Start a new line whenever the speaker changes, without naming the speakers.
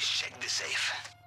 just check the safe.